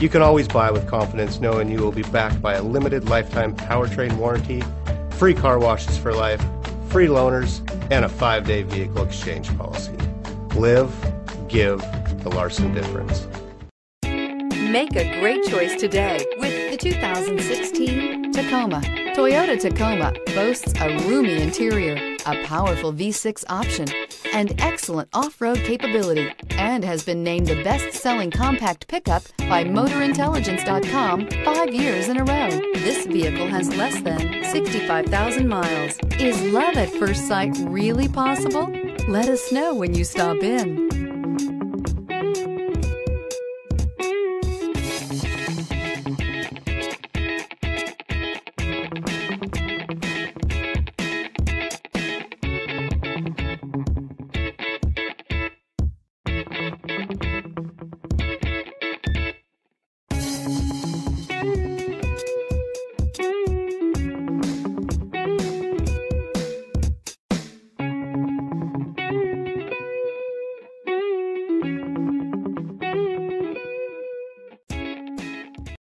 You can always buy with confidence knowing you will be backed by a limited lifetime powertrain warranty, free car washes for life, free loaners, and a five day vehicle exchange policy. Live, give the Larson difference. Make a great choice today with the 2016 Tacoma. Toyota Tacoma boasts a roomy interior, a powerful V6 option, and excellent off-road capability, and has been named the best-selling compact pickup by MotorIntelligence.com five years in a row. This vehicle has less than 65,000 miles. Is love at first sight really possible? Let us know when you stop in.